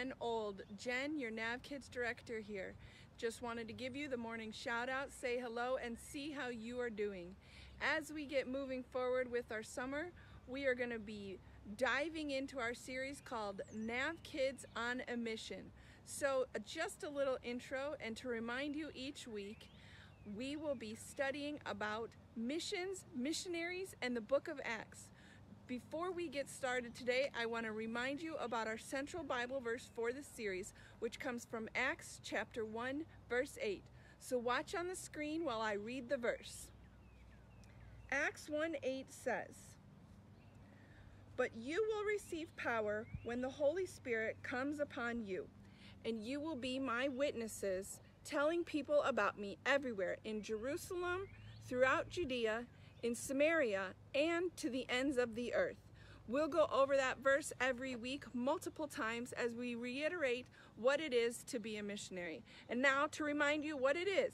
and old. Jen, your NAV kids director here. Just wanted to give you the morning shout out, say hello, and see how you are doing. As we get moving forward with our summer, we are going to be diving into our series called NAV Kids on a Mission. So, uh, just a little intro, and to remind you each week, we will be studying about missions, missionaries, and the book of Acts. Before we get started today, I want to remind you about our central Bible verse for this series, which comes from Acts chapter 1, verse 8. So watch on the screen while I read the verse. Acts 1 8 says, But you will receive power when the Holy Spirit comes upon you, and you will be my witnesses, telling people about me everywhere in Jerusalem, throughout Judea, in Samaria, and to the ends of the earth. We'll go over that verse every week, multiple times, as we reiterate what it is to be a missionary. And now to remind you what it is.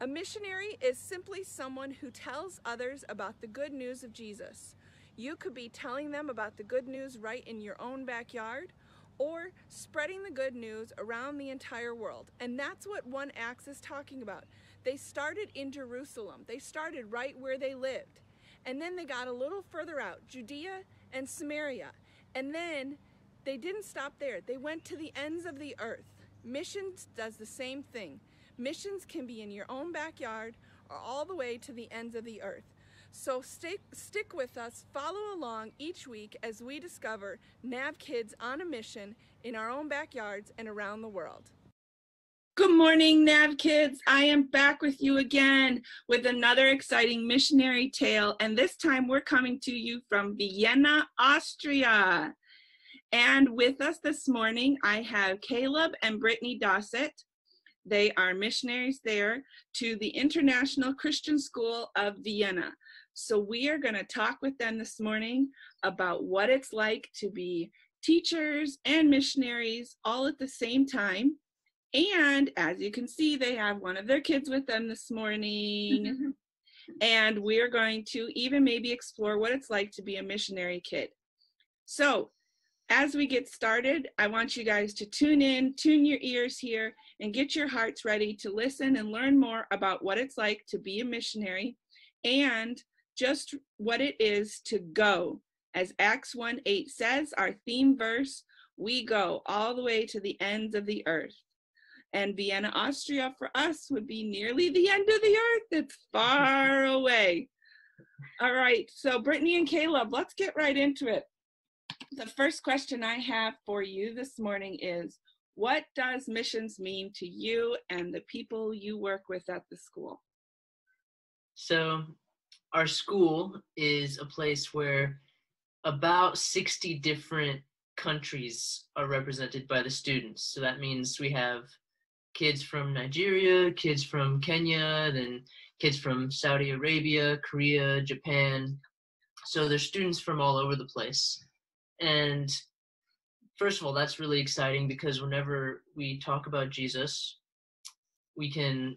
A missionary is simply someone who tells others about the good news of Jesus. You could be telling them about the good news right in your own backyard or spreading the good news around the entire world. And that's what One Acts is talking about. They started in Jerusalem. They started right where they lived. And then they got a little further out, Judea and Samaria. And then they didn't stop there. They went to the ends of the earth. Missions does the same thing. Missions can be in your own backyard or all the way to the ends of the earth. So stick, stick with us, follow along each week as we discover NAV kids on a mission in our own backyards and around the world. Good morning, NAV kids. I am back with you again with another exciting missionary tale, and this time we're coming to you from Vienna, Austria. And with us this morning, I have Caleb and Britney Dossett. They are missionaries there to the International Christian School of Vienna. So we are going to talk with them this morning about what it's like to be teachers and missionaries all at the same time and as you can see, they have one of their kids with them this morning. and we're going to even maybe explore what it's like to be a missionary kid. So, as we get started, I want you guys to tune in, tune your ears here, and get your hearts ready to listen and learn more about what it's like to be a missionary and just what it is to go. As Acts 1 8 says, our theme verse, we go all the way to the ends of the earth. And Vienna, Austria for us would be nearly the end of the earth. It's far away. All right, so Britney and Caleb, let's get right into it. The first question I have for you this morning is What does missions mean to you and the people you work with at the school? So, our school is a place where about 60 different countries are represented by the students. So that means we have kids from Nigeria, kids from Kenya, then kids from Saudi Arabia, Korea, Japan. So there's students from all over the place. And first of all, that's really exciting because whenever we talk about Jesus, we can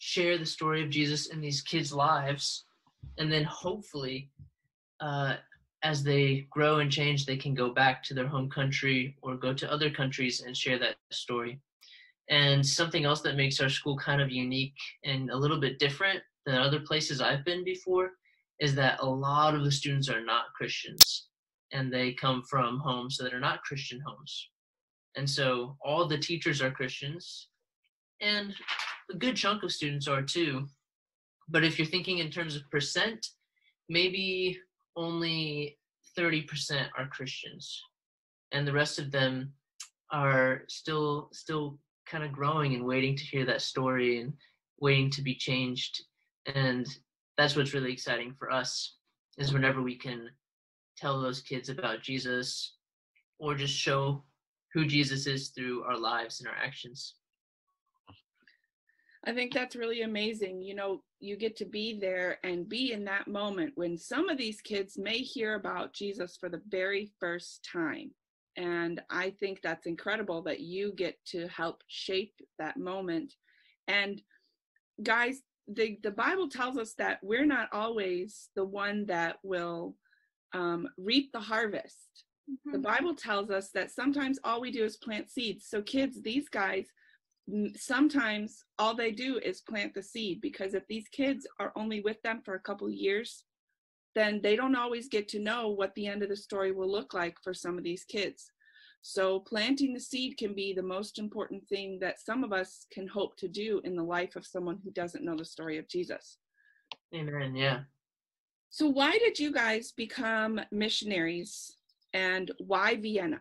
share the story of Jesus in these kids' lives. And then hopefully, uh, as they grow and change, they can go back to their home country or go to other countries and share that story. And something else that makes our school kind of unique and a little bit different than other places I've been before is that a lot of the students are not Christians and they come from homes that are not Christian homes. And so all the teachers are Christians and a good chunk of students are too. But if you're thinking in terms of percent, maybe only 30% are Christians and the rest of them are still still kind of growing and waiting to hear that story and waiting to be changed. And that's what's really exciting for us is whenever we can tell those kids about Jesus or just show who Jesus is through our lives and our actions. I think that's really amazing. You know, you get to be there and be in that moment when some of these kids may hear about Jesus for the very first time. And I think that's incredible that you get to help shape that moment. And guys, the, the Bible tells us that we're not always the one that will um, reap the harvest. Mm-hmm. The Bible tells us that sometimes all we do is plant seeds. So, kids, these guys, sometimes all they do is plant the seed because if these kids are only with them for a couple years, then they don't always get to know what the end of the story will look like for some of these kids. So, planting the seed can be the most important thing that some of us can hope to do in the life of someone who doesn't know the story of Jesus. Amen. Yeah. So, why did you guys become missionaries and why Vienna?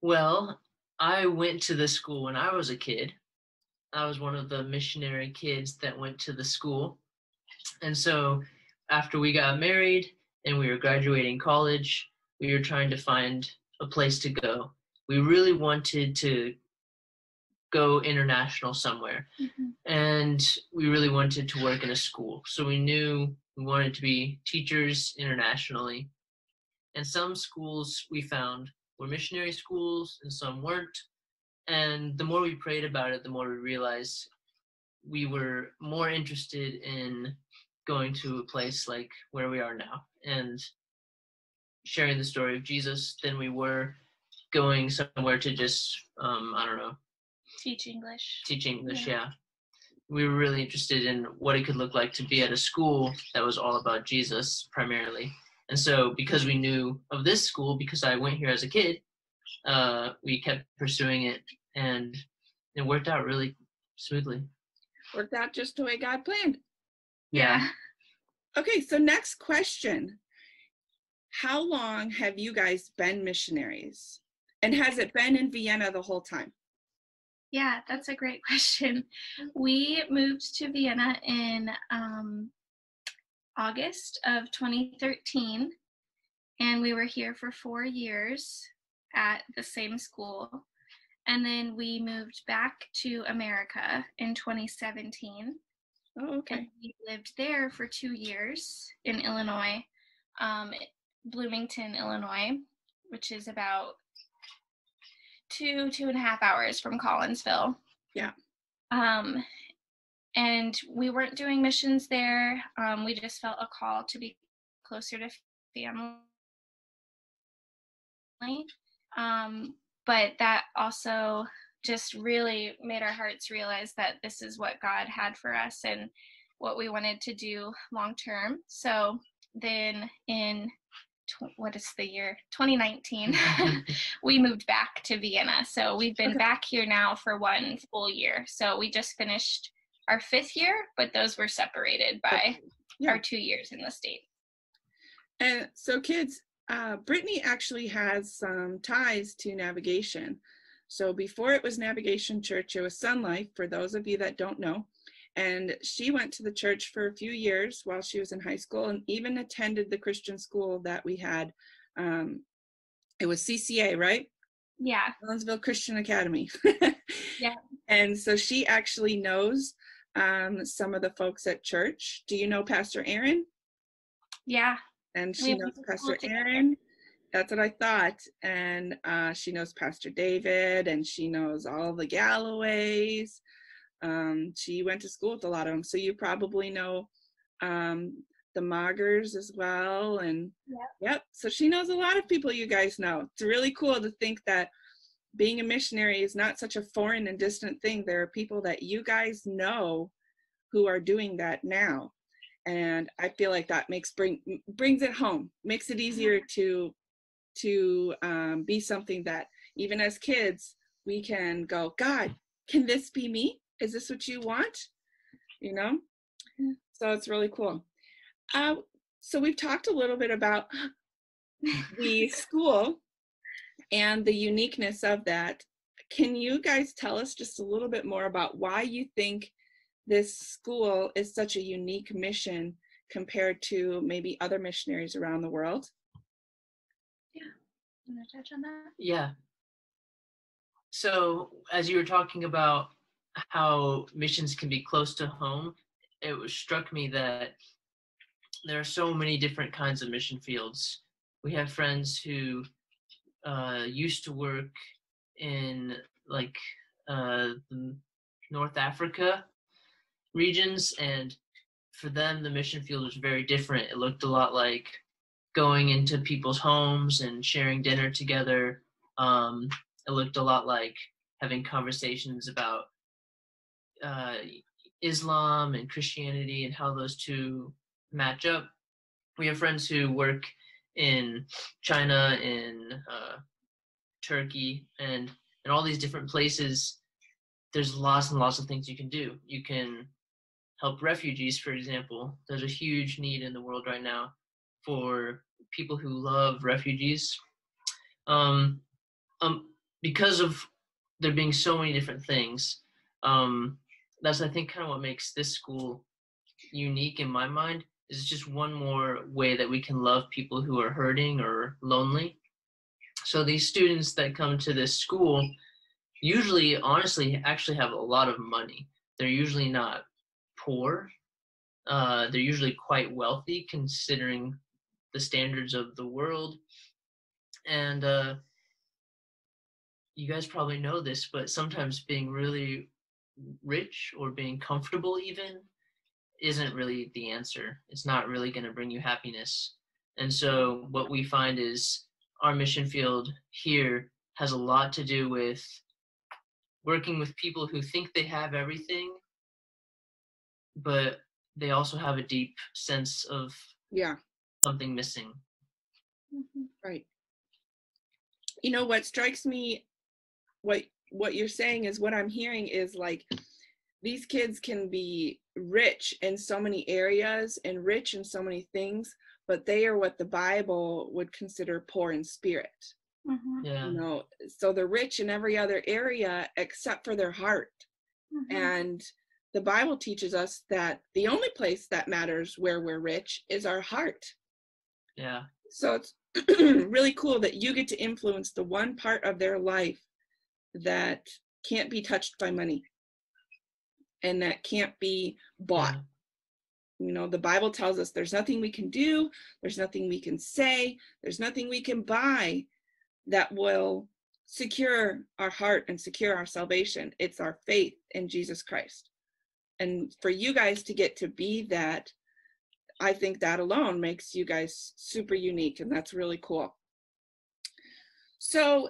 Well, I went to the school when I was a kid. I was one of the missionary kids that went to the school. And so after we got married and we were graduating college, we were trying to find a place to go. We really wanted to go international somewhere. Mm-hmm. And we really wanted to work in a school. So we knew we wanted to be teachers internationally. And some schools we found were missionary schools and some weren't. And the more we prayed about it, the more we realized we were more interested in going to a place like where we are now and sharing the story of Jesus than we were going somewhere to just um, I don't know teach English. Teach English, yeah. yeah. We were really interested in what it could look like to be at a school that was all about Jesus primarily. And so, because we knew of this school, because I went here as a kid, uh, we kept pursuing it, and it worked out really smoothly. Worked out just the way God planned. Yeah. Okay, so next question. How long have you guys been missionaries? And has it been in Vienna the whole time? Yeah, that's a great question. We moved to Vienna in um, August of 2013, and we were here for four years at the same school. And then we moved back to America in 2017. Oh, okay. And we lived there for two years in Illinois, um, Bloomington, Illinois, which is about two, two and a half hours from Collinsville. Yeah. Um, and we weren't doing missions there. Um, we just felt a call to be closer to family. Um, but that also just really made our hearts realize that this is what God had for us and what we wanted to do long term. So then in tw- what is the year 2019 we moved back to vienna so we've been okay. back here now for one full year so we just finished our fifth year but those were separated by yeah. our two years in the state and so kids uh, britney actually has some ties to navigation so before it was Navigation Church, it was Sun Life, for those of you that don't know. And she went to the church for a few years while she was in high school and even attended the Christian school that we had. Um, it was CCA, right? Yeah. Collinsville Christian Academy. yeah. And so she actually knows um, some of the folks at church. Do you know Pastor Aaron? Yeah. And she knows Pastor Aaron that's what I thought. And uh, she knows Pastor David and she knows all the Galloways. Um, she went to school with a lot of them. So you probably know um, the Moggers as well. And yep. yep. So she knows a lot of people you guys know. It's really cool to think that being a missionary is not such a foreign and distant thing. There are people that you guys know who are doing that now. And i feel like that makes bring brings it home makes it easier to to um, be something that even as kids we can go god can this be me? Is this what you want? You know? So it's really cool. Uh, so we've talked a little bit about the school and the uniqueness of that can you guys tell us just a little bit more about why you think this school is such a unique mission compared to maybe other missionaries around the world Yeah. want to touch on that? Yeah. So, as you were talking about how missions can be close to home, it was, struck me that there are so many different kinds of mission fields we have friends who uh, used to work in like uh, North Africa regions, and for them, the mission field was very different. It looked a lot like going into people's homes and sharing dinner together. Um, it looked a lot like having conversations about uh, Islam and Christianity and how those two match up. We have friends who work in China, in uh, Turkey, and in all these different places. There's lots and lots of things you can do. You can help refugees, for example. There's a huge need in the world right now for people who love refugees. Um, um, because of there being so many different things, um, that's I think kind of what makes this school unique in my mind. Is just one more way that we can love people who are hurting or lonely. So these students that come to this school usually, honestly, actually have a lot of money. They're usually not poor. Uh, they're usually quite wealthy considering the standards of the world. And uh, you guys probably know this, but sometimes being really rich or being comfortable even isn't really the answer. It's not really going to bring you happiness. And so what we find is our mission field here has a lot to do with working with people who think they have everything but they also have a deep sense of yeah something missing mm-hmm. right you know what strikes me what what you're saying is what i'm hearing is like these kids can be rich in so many areas and rich in so many things but they are what the bible would consider poor in spirit mm-hmm. yeah. you know so they're rich in every other area except for their heart mm-hmm. and the Bible teaches us that the only place that matters where we're rich is our heart. Yeah. So it's really cool that you get to influence the one part of their life that can't be touched by money and that can't be bought. Yeah. You know, the Bible tells us there's nothing we can do, there's nothing we can say, there's nothing we can buy that will secure our heart and secure our salvation. It's our faith in Jesus Christ and for you guys to get to be that i think that alone makes you guys super unique and that's really cool so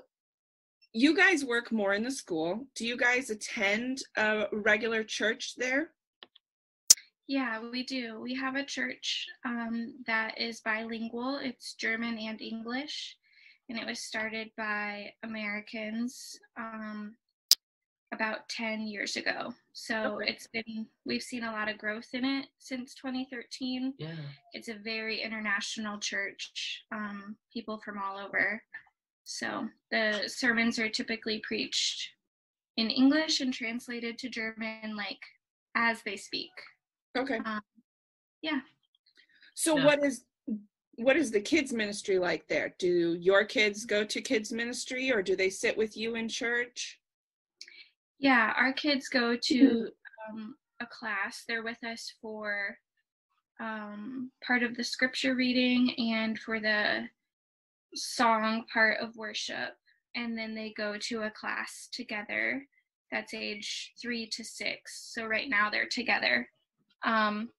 you guys work more in the school do you guys attend a regular church there yeah we do we have a church um, that is bilingual it's german and english and it was started by americans um, about 10 years ago. So okay. it's been, we've seen a lot of growth in it since 2013. Yeah. It's a very international church, um, people from all over. So the sermons are typically preached in English and translated to German, like as they speak. Okay. Um, yeah. So what is what is the kids ministry like there? Do your kids go to kids ministry or do they sit with you in church? Yeah, our kids go to um, a class. They're with us for um, part of the scripture reading and for the song part of worship. And then they go to a class together that's age three to six. So right now they're together. Um,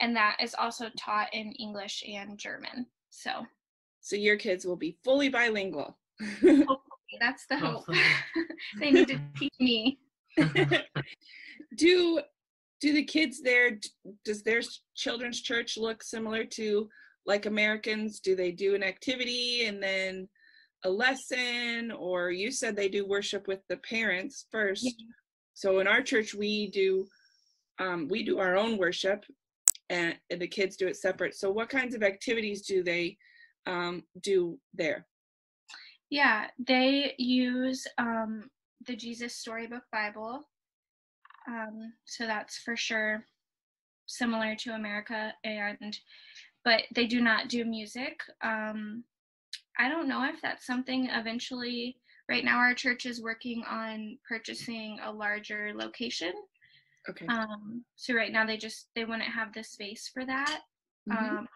and that is also taught in English and German. So, so your kids will be fully bilingual. Hopefully, that's the hope. they need to teach me. do do the kids there does their children's church look similar to like Americans? Do they do an activity and then a lesson or you said they do worship with the parents first. Yeah. So in our church we do um, we do our own worship and, and, the kids do it separate. So what kinds of activities do they um, do there? Yeah, they use um, the Jesus Storybook Bible. Um, so that's for sure similar to America, and but they do not do music. Um, I don't know if that's something eventually. Right now, our church is working on purchasing a larger location. Okay. Um, so right now they just they wouldn't have the space for that. Mm-hmm. Um,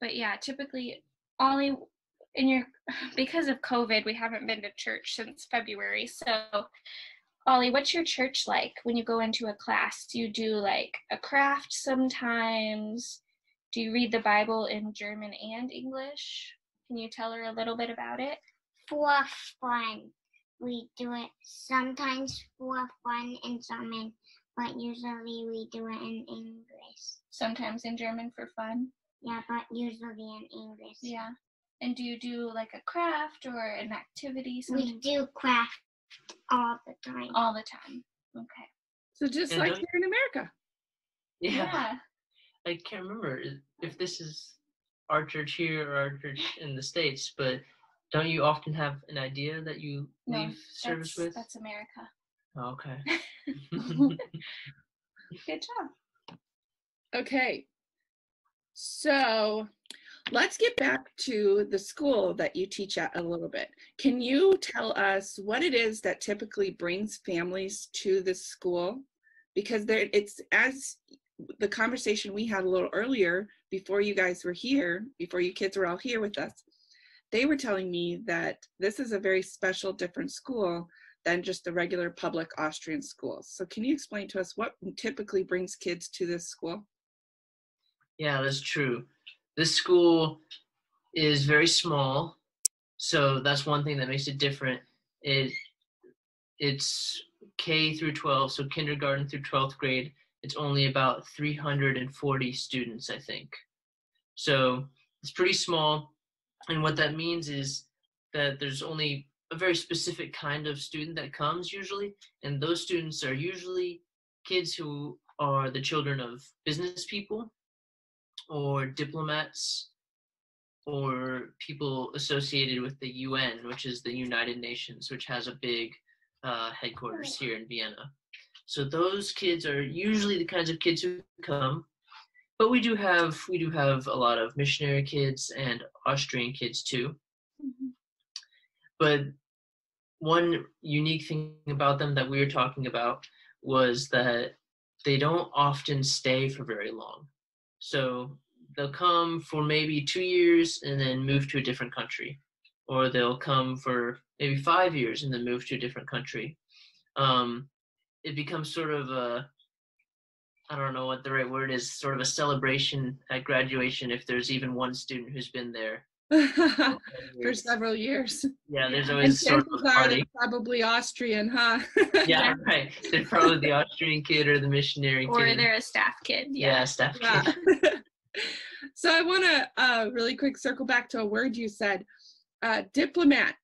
but yeah, typically Ollie, in your because of COVID, we haven't been to church since February. So, Ollie, what's your church like when you go into a class? Do you do like a craft sometimes? Do you read the Bible in German and English? Can you tell her a little bit about it? For fun. We do it sometimes for fun in German, but usually we do it in English. Sometimes in German for fun. Yeah, but usually in English. Yeah. And do you do like a craft or an activity? We do craft all the time. all the time. Okay. So just And like here in America. Yeah. I can't remember if this is our church here or our church in the States, but don't you often have an idea that you No, leave service that's, with? That's America. Oh, okay. Good job. Okay. So let's get back to the school that you teach at a little bit. Can you tell us what it is that typically brings families to this school? Because there it's as the conversation we had a little earlier before you guys were here, before you kids were all here with us, they were telling me that this is a very special, different school than just the regular public Austrian schools. So can you explain to us what typically brings kids to this school? Yeah, that's true. This school is very small, so that's one thing that makes it different. It it's K through 12, so kindergarten through 12th grade. It's only about 340 students, I think. So it's pretty small, and what that means is that there's only a very specific kind of student that comes usually, and those students are usually kids who are the children of business people or diplomats or people associated with the UN, which is the United Nations, which has a big uh, headquarters here in Vienna. So those kids are usually the kinds of kids who come, but we do have we do have a lot of missionary kids and Austrian kids too. But one unique thing about them that we were talking about was that they don't often stay for very long. So they'll come for maybe two years and then move to a different country, or they'll come for maybe five years and then move to a different country. Um, it becomes sort of a I don't know what the right word is, sort of a celebration at graduation if there's even one student who's been there. for several years. Yeah, there's Yeah. And always sort of a are party. they're probably Austrian, huh? Yeah, right. They're probably the Austrian kid or the missionary Or kid. Or they're a staff kid. yeah, Yeah. staff Yeah. kid. so I want to uh, really quick circle back to a word you said, uh, diplomat.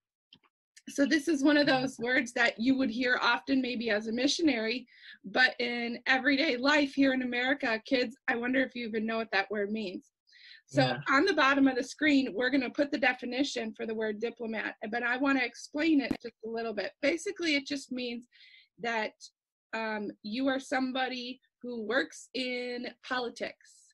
So this is one of those words that you would hear often, maybe as a missionary, but in everyday life here in America, kids, I wonder if you even know what that word means. So Yeah. on the bottom of the screen, we're going to put the definition for the word diplomat, but I want to explain it just a little bit. Basically, it just means that um, you are somebody who works in politics.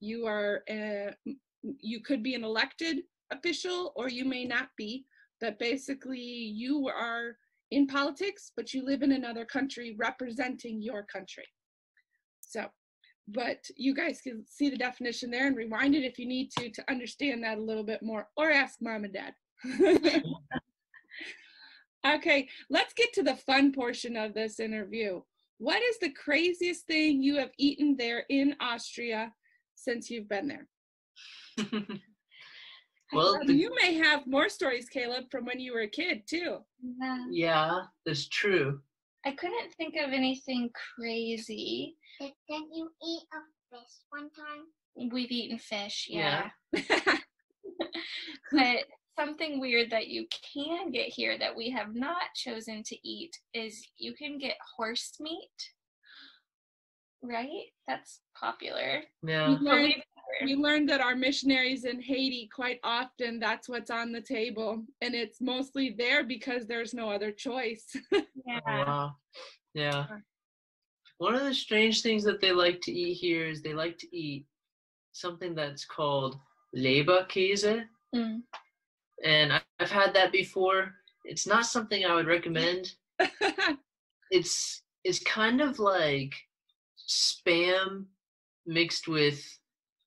You are a, you could be an elected official or you may not be, but basically you are in politics, but you live in another country representing your country. So, but you guys can see the definition there and rewind it if you need to to understand that a little bit more or ask mom and dad. okay, let's get to the fun portion of this interview. What is the craziest thing you have eaten there in Austria since you've been there? well, Um, the- you may have more stories, Caleb, from when you were a kid too. Yeah. yeah, that's true. I couldn't think of anything crazy. Did, did you eat a fish one time? We've eaten fish, Yeah. yeah. but something weird that you can get here that we have not chosen to eat is you can get horse meat. Right? That's popular. Yeah. we, But we've we learned that our missionaries in Haiti quite often that's what's on the table, and it's mostly there because there's no other choice. yeah. Oh, wow. Yeah. One of the strange things that they like to eat here is they like to eat something that's called Leberkäse. Mm. And I- I've had that before. It's not something I would recommend. It's it's kind of like spam mixed with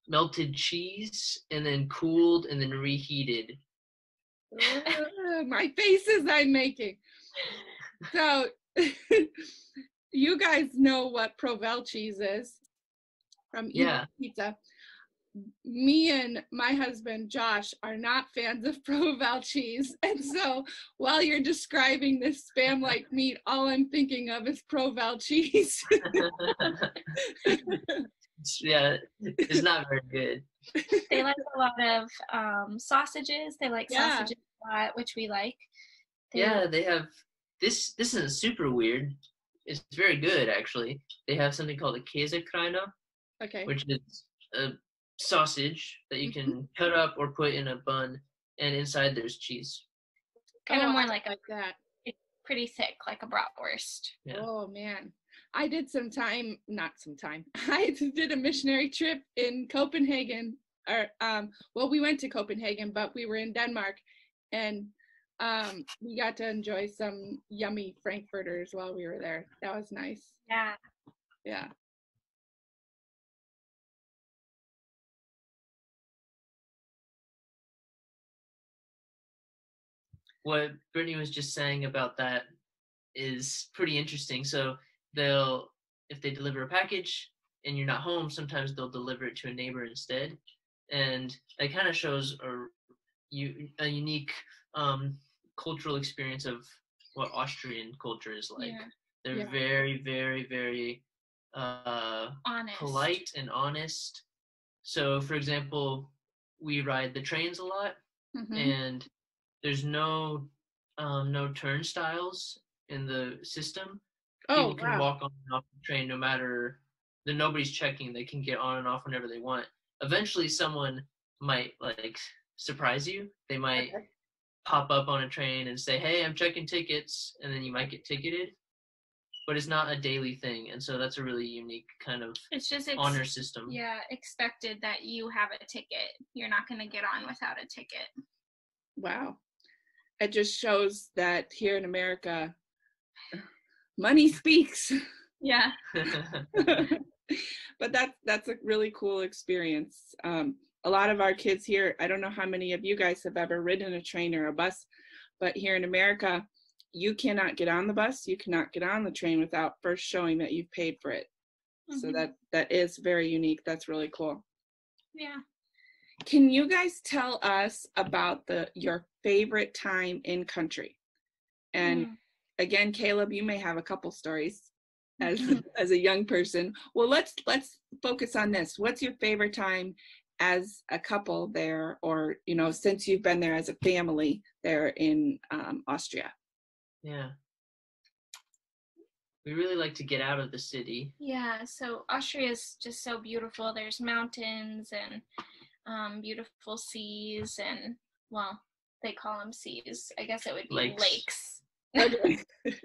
melted cheese and then cooled and then reheated. My faces I'm making. So you guys know what Provel cheese is from Yeah. Pizza. Me and my husband Josh are not fans of Provel cheese, and so while you're describing this spam-like meat, all I'm thinking of is Provel cheese. It's- yeah, it's not very good. they like a lot of um, sausages. They like Yeah. sausages a lot, which we like. They- Yeah, they have this. This isn't super weird. It's very good actually. They have something called a Käsekrainer, okay. which is a sausage that you can cut up or put in a bun, and inside there's cheese. kind of Oh, more I like a like that. pretty thick, like a bratwurst. Yeah. Oh man. I did some time, not some time. I did a missionary trip in Copenhagen. Or um well we went to Copenhagen, but we were in Denmark and um we got to enjoy some yummy frankfurters while we were there. That was nice. Yeah. Yeah. what Britney was just saying about that is pretty interesting. So they'll, if they deliver a package and you're not home, sometimes they'll deliver it to a neighbor instead, and that kind of shows a, you a unique um, cultural experience of what Austrian culture is like. yeah. They're Yeah. very, very, very uh, Honest. polite and honest. So, for example, we ride the trains a lot Mhm. and there's no um, no turnstiles in the system. Oh People can wow. walk on and off the train no matter that nobody's checking. They can get on and off whenever they want. Eventually, someone might like surprise you. They might Okay. pop up on a train and say, "Hey, I'm checking tickets," and then you might get ticketed. But it's not a daily thing, and so that's a really unique kind of It's just ex- honor system. Yeah, expected that you have a ticket. You're not going to get on without a ticket. Wow. It just shows that here in America money speaks. Yeah. but that's that's a really cool experience. Um, a lot of our kids here, I don't know how many of you guys have ever ridden a train or a bus, but here in America, you cannot get on the bus, you cannot get on the train without first showing that you've paid for it. So Mhm. that that is very unique. That's really cool. Yeah. Can you guys tell us about the your favorite time in country? And Mm. Again, Caleb, you may have a couple stories as as a young person. Well, let's let's focus on this. What's your favorite time as a couple there, or you know, since you've been there as a family there in um, Austria? yeah. We really like to get out of the city. Yeah, so Austria is just so beautiful. There's mountains and um, beautiful seas, and well, they call them seas. I guess it would be Lakes. lakes. Okay.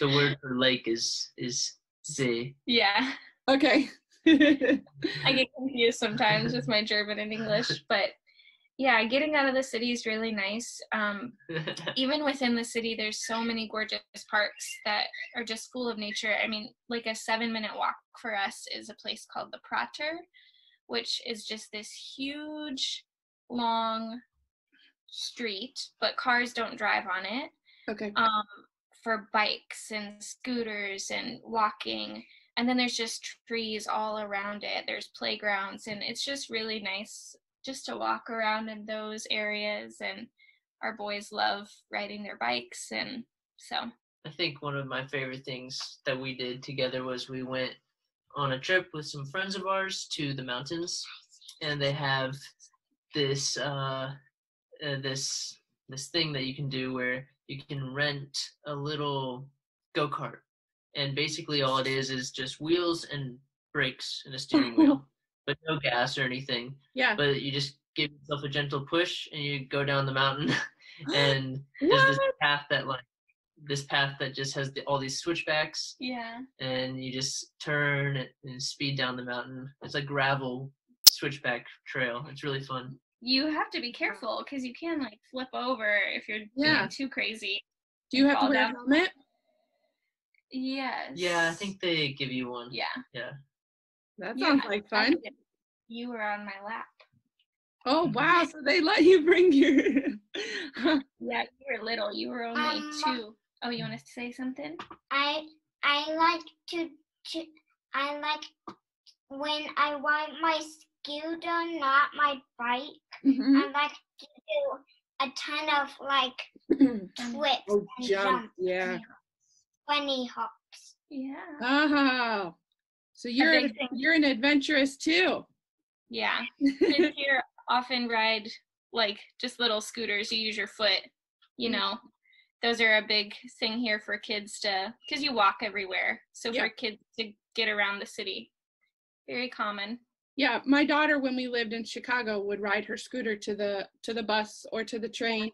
The word for lake is is see. Yeah, okay. I get confused sometimes with my German and English, but yeah, getting out of the city is really nice. Um, even within the city, there's so many gorgeous parks that are just full of nature. I mean, like a seven minute walk for us is a place called the Prater, which is just this huge, long street, but cars don't drive on it. Okay. Um, for bikes and scooters and walking. And then there's just trees all around it. There's playgrounds, and it's just really nice just to walk around in those areas. And our boys love riding their bikes, and so I think one of my favorite things that we did together was we went on a trip with some friends of ours to the mountains, and they have this uh, uh, this this thing that you can do where you can rent a little go kart, and basically all it is is just wheels and brakes and a steering wheel, but no gas or anything. Yeah. But you just give yourself a gentle push and you go down the mountain, and there's this path that like this path that just has the, all these switchbacks yeah. and you just turn and speed down the mountain it's like gravel switchback trail it's really fun You have to be careful because you can like flip over if you're Yeah. being too crazy. Do you have to fall wear a helmet? Yes. yeah i think they give you one Yeah. yeah That Yeah, sounds like fun. you were on my lap. Oh wow! So they let you bring your. Yeah, you were little. You were only Um, two. Oh, you want to say something? I I like to, to I like when I ride my scooter, not my bike. Mhm. I like to do a ton of like twists oh, and jump! jumps, Yeah. bunny hops. Yeah. Oh, so you're big an, you're an adventurous too. Yeah. Kids here often ride like just little scooters. You use your foot, you Mm. know. Those are a big thing here for kids to, because you walk everywhere. So Yeah. for kids to get around the city, very common. Yeah, my daughter, when we lived in Chicago, would ride her scooter to the to the bus or to the train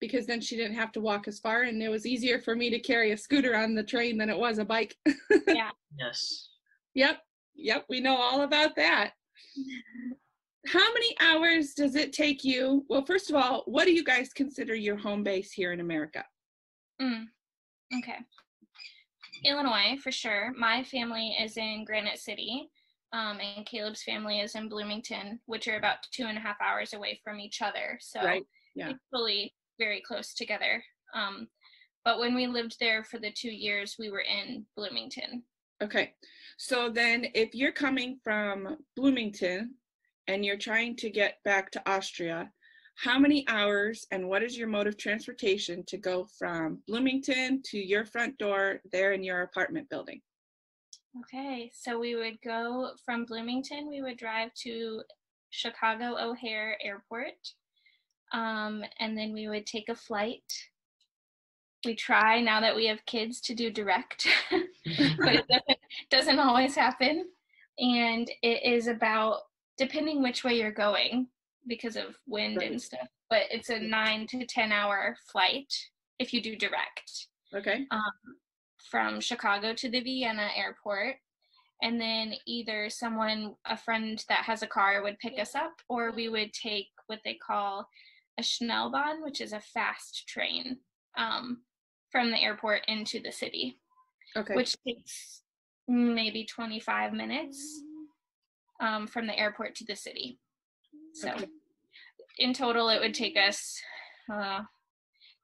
because then she didn't have to walk as far, and it was easier for me to carry a scooter on the train than it was a bike. Yeah. Yes. Yep, yep, we know all about that. How many hours does it take you? Well, first of all, what do you guys consider your home base here in America? Mm. Okay. Illinois, for sure. My family is in Granite City, um, and Caleb's family is in Bloomington, which are about two and a half hours away from each other. So Right, yeah. thankfully very close together. Um, but when we lived there for the two years, we were in Bloomington. Okay, so then if you're coming from Bloomington and you're trying to get back to Austria, how many hours and what is your mode of transportation to go from Bloomington to your front door there in your apartment building? Okay, so we would go from Bloomington, we would drive to Chicago O'Hare Airport, um, and then we would take a flight. We try now that we have kids to do direct, but it doesn't, doesn't always happen. And it is about, depending which way you're going because of wind Right. and stuff, but it's a nine to 10 hour flight if you do direct Okay, from Chicago to the Vienna airport. And then either someone, a friend that has a car, would pick us up, or we would take what they call a Schnellbahn, which is a fast train um, from the airport into the city, okay, which takes maybe 25 minutes um, from the airport to the city. So Okay. in total, it would take us uh,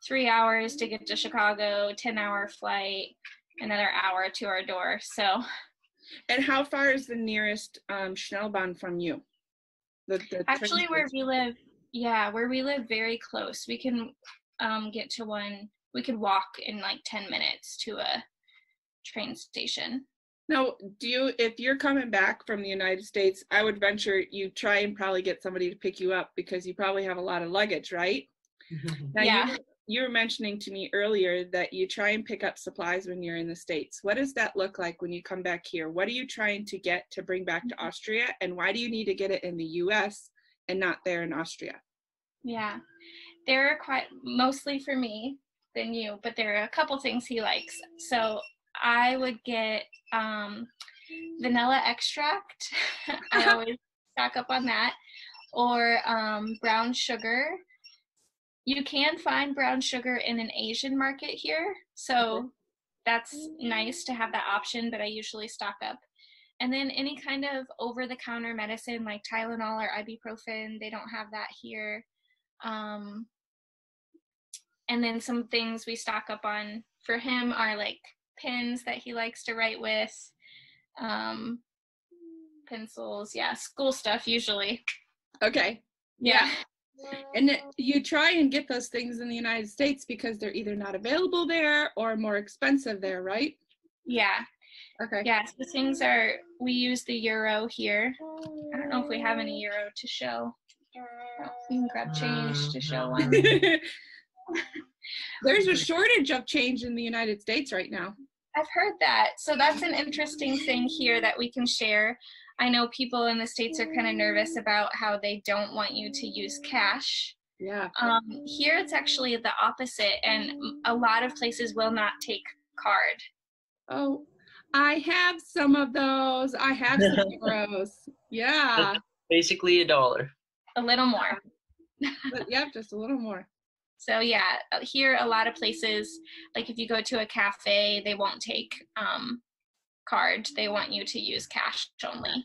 three hours to get to Chicago, 10 hour flight, another hour to our door. So and how far is the nearest um, Schnellbahn from you? The, the actually, where we live, yeah, where we live very close. We can um, get to one, we could walk in like 10 minutes to a train station. Now, do you, if you're coming back from the United States, I would venture you try and probably get somebody to pick you up because you probably have a lot of luggage, right? Now, Yeah. you, you were mentioning to me earlier that you try and pick up supplies when you're in the States. What does that look like when you come back here? What are you trying to get to bring back to Austria? And why do you need to get it in the US and not there in Austria? Yeah, there are quite mostly for me than you, but there are a couple things he likes. So I would get um, vanilla extract. I always stock up on that, or um, brown sugar. You can find brown sugar in an Asian market here, so that's nice to have that option. But I usually stock up. And then any kind of over-the-counter medicine like Tylenol or ibuprofen, they don't have that here um and then some things we stock up on for him are like pens that he likes to write with um pencils yeah school stuff usually Okay. yeah And you try and get those things in the United States because they're either not available there or more expensive there, right? yeah Okay. yeah so things are we use the euro here i don't know if we have any euro to show Oh, we can grab change to show one There's a shortage of change in the United States right now. I've heard that. So that's an interesting thing here that we can share. I know people in the States are kind of nervous about how they don't want you to use cash. Yeah. Um, here it's actually the opposite, and a lot of places will not take card. Oh, I have some of those. I have some euros. Yeah. Basically a dollar. A little more. But yeah, just a little more. So yeah, uh, here a lot of places, like if you go to a cafe, they won't take um, card. They want you to use cash only.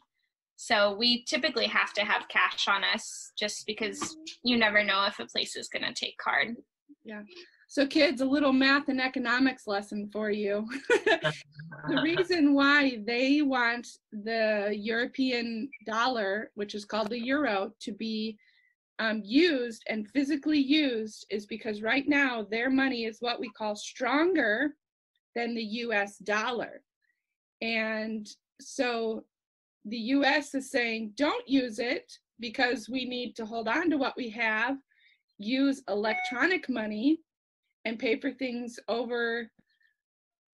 So we typically have to have cash on us just because you never know if a place is going to take card. Yeah. So, kids, a little math and economics lesson for you. the reason why they want the European dollar, which is called the euro, to be um, used and physically used is because right now their money is what we call stronger than the US dollar. And so the US is saying, don't use it because we need to hold on to what we have, use electronic money and pay for things over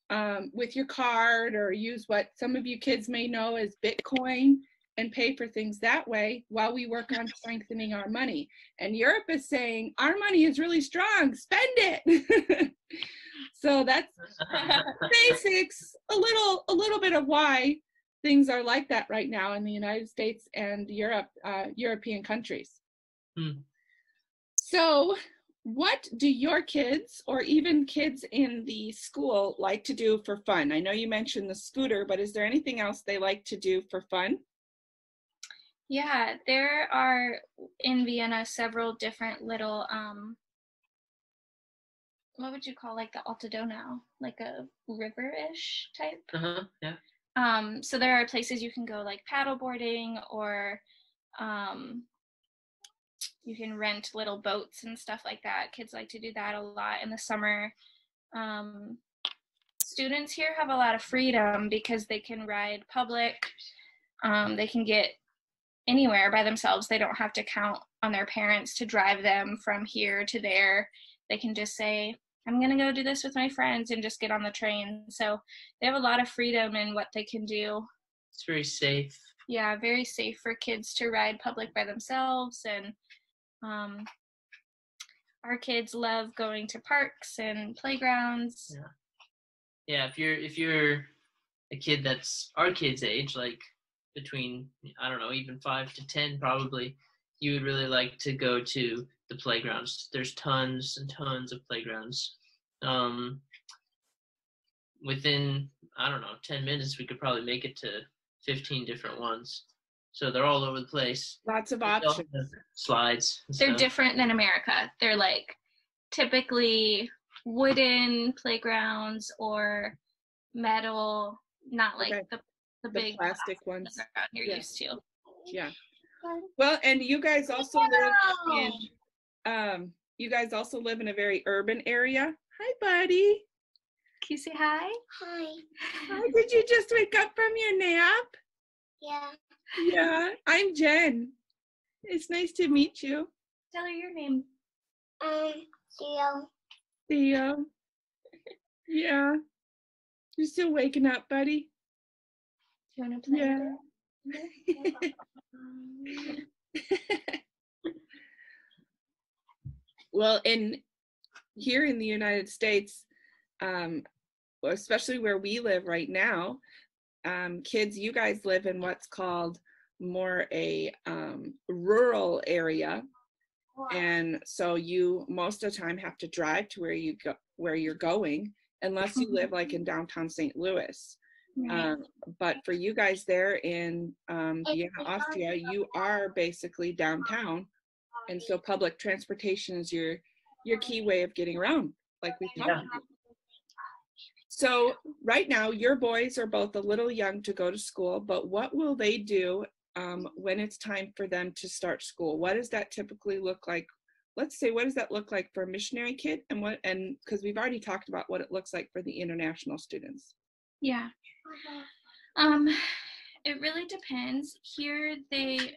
um, with your card or use what some of you kids may know as Bitcoin and pay for things that way while we work on strengthening our money. And Europe is saying, our money is really strong, spend it. so that's basics, a little, a little bit of why things are like that right now in the United States and Europe, uh, European countries. Hmm. So what do your kids or even kids in the school like to do for fun? I know you mentioned the scooter, but is there anything else they like to do for fun? Yeah, there are in Vienna several different little um what would you call like the Alte Donau, like a river-ish type. Uh-huh. Yeah. Um so there are places you can go like paddleboarding or um you can rent little boats and stuff like that. Kids like to do that a lot in the summer. Um students here have a lot of freedom because they can ride public. Um, they can get anywhere by themselves. They don't have to count on their parents to drive them from here to there. They can just say, I'm going to go do this with my friends and just get on the train. So they have a lot of freedom in what they can do. It's very safe. Yeah, very safe for kids to ride public by themselves. And um, our kids love going to parks and playgrounds. Yeah. Yeah, if you're if you're a kid that's our kid's age, like between I don't know, even five to ten probably, you would really like to go to the playgrounds. There's tons and tons of playgrounds. Um, within I don't know, ten minutes we could probably make it to fifteen different ones. So they're all over the place. Lots of options. Slides. They're stuff. different than America. They're like typically wooden playgrounds or metal, not like Okay. the, the The big plastic ones. you're Yeah. used to. Yeah. Well, and you guys also live in No. Um you guys also live in a very urban area. Hi buddy. Can you say hi? Hi. Hi, did you just wake up from your nap? Yeah. Yeah, I'm Jen. It's nice to meet you. Tell her your name. Um, Theo. Theo. Yeah. You're still waking up, buddy? Do you want to play? Yeah. well, in here in the United States, um, especially where we live right now, um, kids, you guys live in what's called more a um, rural area, and so you most of the time have to drive to where you go where you're going, unless you live like in downtown St. Louis. Right. Um, but for you guys there in um, Vienna, Austria, you are basically downtown, and so public transportation is your your key way of getting around, like we talked. Yeah. about. So right now, your boys are both a little young to go to school, but what will they do um, when it's time for them to start school? What does that typically look like? Let's say, what does that look like for a missionary kid, and what and because we've already talked about what it looks like for the international students. Yeah. Um, it really depends. Here, they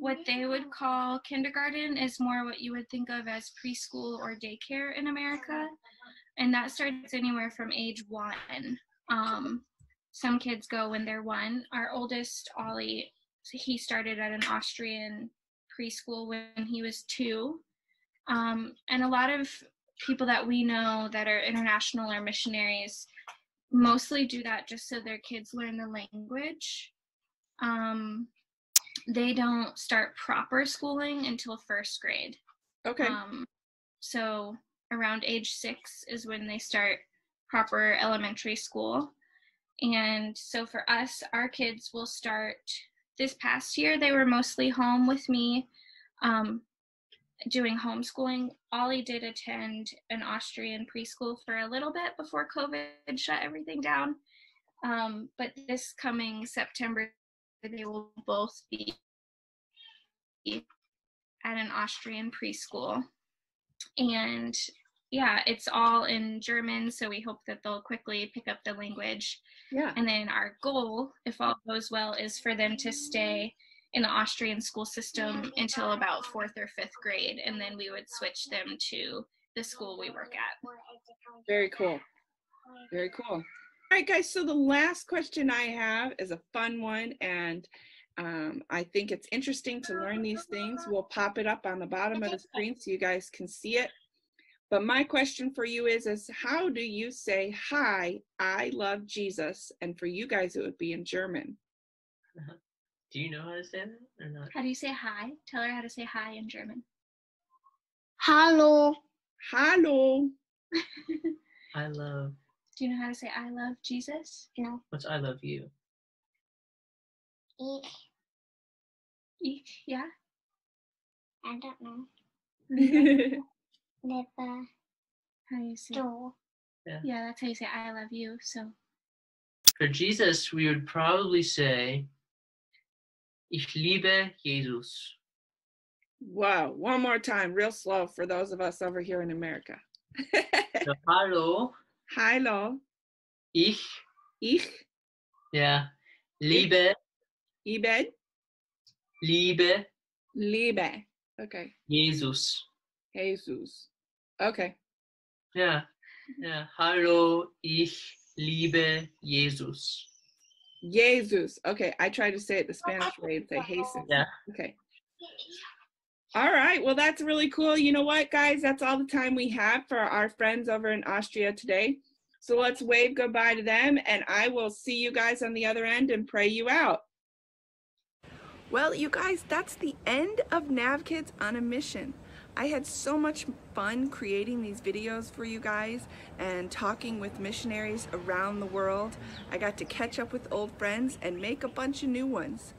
what they would call kindergarten is more what you would think of as preschool or daycare in America, and that starts anywhere from age one. Um, some kids go when they're one. Our oldest, Ollie, he started at an Austrian preschool when he was two. Um, and a lot of people that we know that are international or missionaries mostly do that just so their kids learn the language. Um, they don't start proper schooling until first grade. Okay. Um, so around age six is when they start proper elementary school. And so for us, our kids will start this past year, they were mostly home with me, um, doing homeschooling. Ollie did attend an Austrian preschool for a little bit before COVID shut everything down. Um, but this coming September, they will both be at an Austrian preschool. And yeah, it's all in German, so we hope that they'll quickly pick up the language. Yeah. And then our goal, if all goes well, is for them to stay in the Austrian school system until about fourth or fifth grade, and then we would switch them to the school we work at. Very cool. Very cool. All right, guys. So the last question I have is a fun one, and um, I think it's interesting to learn these things. We'll pop it up on the bottom of the screen so you guys can see it. But my question for you is, is how do you say, hi, I love Jesus? And for you guys, it would be in German. Do you know how to say that or not? How do you say hi? Tell her how to say hi in German. Hallo. Hallo. I love. Do you know how to say I love Jesus? No. What's I love you? Ich. Ich, yeah. I don't know. That's Never. How you say? Do. Yeah, that's how you say I love you. So For Jesus, we would probably say, Ich liebe Jesus. wow. One more time, real slow for those of us over here in America. So, hallo, Hallo. ich, Ich. ja, liebe, Ibed. liebe Liebe. Okay. Jesus. Jesus. Okay. Ja, ja, hallo, ich liebe Jesus. Jesus. Okay. I tried to say it the Spanish way and say Jesus. Yeah. Okay. All right. Well, that's really cool. You know what, guys? That's all the time we have for our friends over in Austria today. So let's wave goodbye to them, and I will see you guys on the other end and pray you out. Well, you guys, that's the end of Nav Kids on a Mission. I had so much fun creating these videos for you guys and talking with missionaries around the world. I got to catch up with old friends and make a bunch of new ones.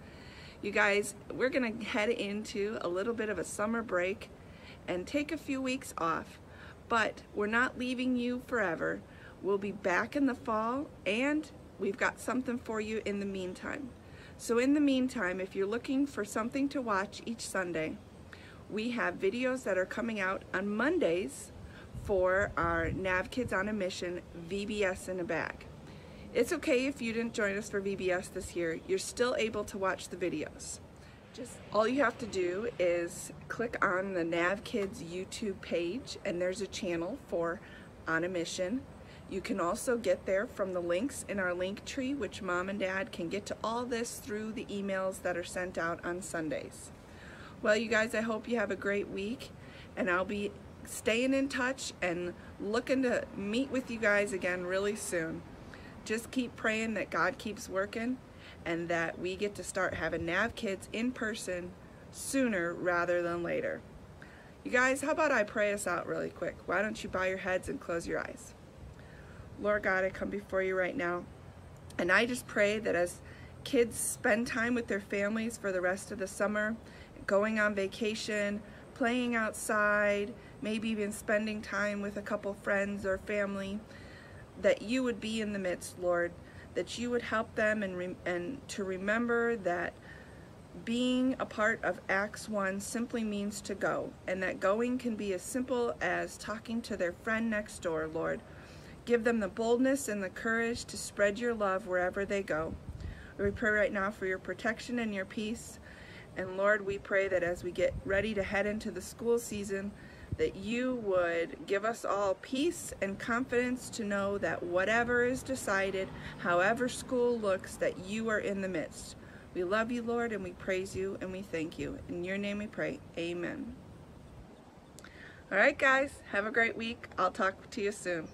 You guys, we're going to head into a little bit of a summer break and take a few weeks off, but we're not leaving you forever. We'll be back in the fall and we've got something for you in the meantime. So in the meantime, if you're looking for something to watch each Sunday, we have videos that are coming out on Mondays for our Nav Kids on a Mission VBS in a bag. It's okay if you didn't join us for VBS this year, you're still able to watch the videos. Just all you have to do is click on the Nav Kids YouTube page and there's a channel for On a Mission. You can also get there from the links in our link tree, which mom and dad can get to all this through the emails that are sent out on Sundays. Well, you guys, I hope you have a great week, and I'll be staying in touch and looking to meet with you guys again really soon. Just keep praying that God keeps working and that we get to start having Nav Kids in person sooner rather than later. You guys, how about I pray us out really quick? Why don't you bow your heads and close your eyes? Lord God, I come before you right now, and I just pray that as kids spend time with their families for the rest of the summer, going on vacation, playing outside, maybe even spending time with a couple friends or family, that you would be in the midst, Lord, that you would help them and, and to remember that being a part of Acts 1 simply means to go, and that going can be as simple as talking to their friend next door, Lord. Give them the boldness and the courage to spread your love wherever they go. We pray right now for your protection and your peace. And Lord, we pray that as we get ready to head into the school season, that you would give us all peace and confidence to know that whatever is decided, however school looks, that you are in the midst. We love you, Lord, and we praise you and we thank you. In your name we pray. Amen. All right, guys, have a great week. I'll talk to you soon.